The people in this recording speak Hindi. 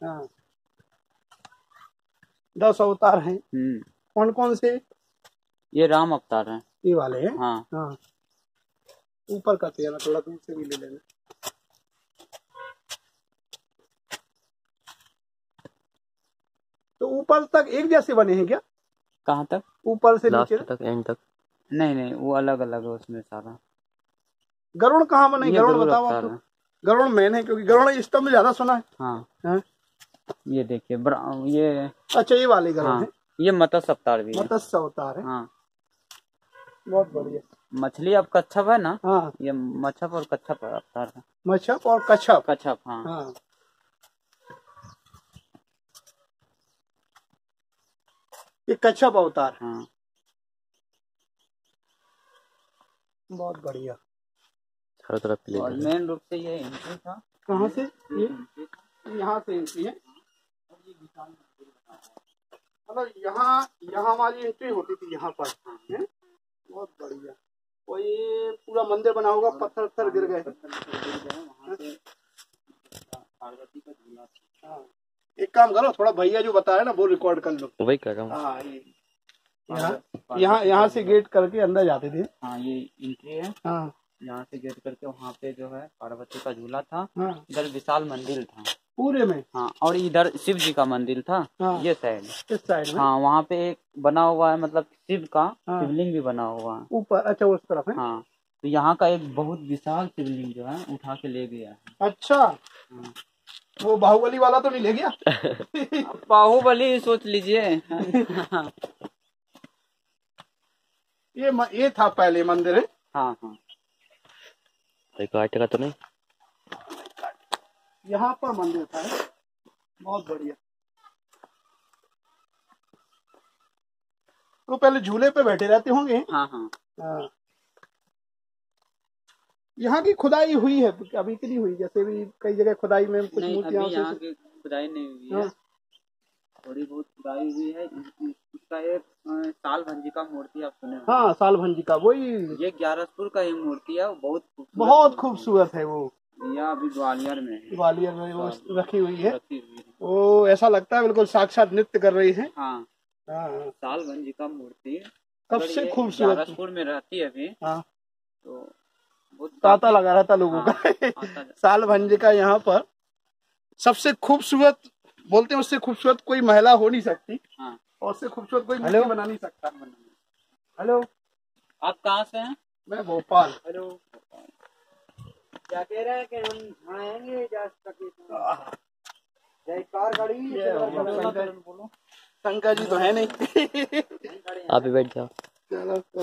हाँ। दस अवतार हैं। हम्म। कौन कौन से? ये राम अवतार है। ये वाले हैं? हाँ। हाँ। ऊपर का तेल थोड़ा दूर से भी ले लेना। तो ऊपर तक एक जैसे बने हैं क्या? कहाँ तक? ऊपर से नीचे? तक एंड तक। नहीं नहीं वो अलग अलग है उसमें सारा। गरुड़ कहाँ बने? गरुड़ बताओ गरुड़ मेन है। क्योंकि गरुड़ स्तंभ ज़्यादा सुना है। हाँ। हाँ? ये देखिए ये अच्छा ये वाले गरुड़ हाँ ये मत्स्य अवतार भी मत्स्य अवतार है। हाँ। बहुत बढ़िया। मछली अब कच्छप है ना? हाँ। ये मच्छप और कच्छप अवतार है। मच्छप और कच्छप। कच्छप हाँ। हाँ। ये कच्छप अवतार। है। हाँ बहुत बढ़िया। चारों तरफ़ मेन रूप से ये एंट्री था। कहाँ से? ये? यहाँ से एंट्री है। मतलब यहाँ यहाँ हमारी एंट्री होती थी यहाँ पर। बहुत बढ़िया। और ये पूरा मंदिर बना होगा पत्थर पत्थर गिर गए। से पार्वती का झूला था हाँ। एक काम करो थोड़ा भैया जो बताया ना वो रिकॉर्ड कर लो। वही कर रहा हूँ। हाँ यहाँ यहाँ से गेट करके अंदर जाते थे। हाँ ये एंट्री है। हाँ। यहाँ से गेट करके वहाँ पे जो है पार्वती का झूला था। हाँ। इधर विशाल मंदिर था। पूरे में? हाँ और इधर शिव जी का मंदिर था हाँ। ये साइड। इस साइड में? हाँ वहाँ पे एक बना हुआ है मतलब शिव का हाँ। शिवलिंग भी बना हुआ है। ऊपर अच्छा उस तरफ़ है हाँ तो यहाँ का एक बहुत विशाल शिवलिंग जो है उठा के ले गया है। अच्छा। हाँ। वो बाहुबली वाला तो नहीं ले गया? बाहुबली सोच लीजिए। ये म, ये था पहले मंदिर है? हाँ हाँ। तो नहीं? यहाँ पर मंदिर था। बहुत बढ़िया। तो पहले झूले पे बैठे रहते होंगे। हाँ हाँ। हाँ। यहाँ की खुदाई हुई है अभी की नहीं हुई जैसे भी कई जगह खुदाई में कुछ नहीं मूर्तियाँ अभी यहाँ से की खुदाई नहीं हुई है। हाँ। थोड़ी बहुत खुदाई हुई है इसका एक साल भंजी का मूर्ति आप सुने हाँ साल भंजी का वही ये ग्यारसपुर का ये मूर्ति है बहुत बहुत खूबसूरत है वो। अभी ग्वालियर में है। ग्वालियर में वो रखी हुई है। वो ऐसा लगता है बिल्कुल साक्षात नृत्य कर रही है। हाँ। हाँ हाँ। साल भंजी का मूर्ति सबसे अगर ये खूबसूरत। में रहती है अभी। हाँ। तो बहुत तांता लगा रहता लोगों हाँ, का साल भंज का यहाँ पर सबसे खूबसूरत बोलते हैं उससे खूबसूरत कोई महिला हो नहीं सकती। हाँ। और उससे खूबसूरत कोई मूर्ति बना नहीं सकता। हेलो। आप कहाँ से हैं? मैं भोपाल। हेलो। क्या कह रहे हैं कि हम आएँगे ये शंकर जी तो है नहीं। आप ही बैठ जाओ। चलो।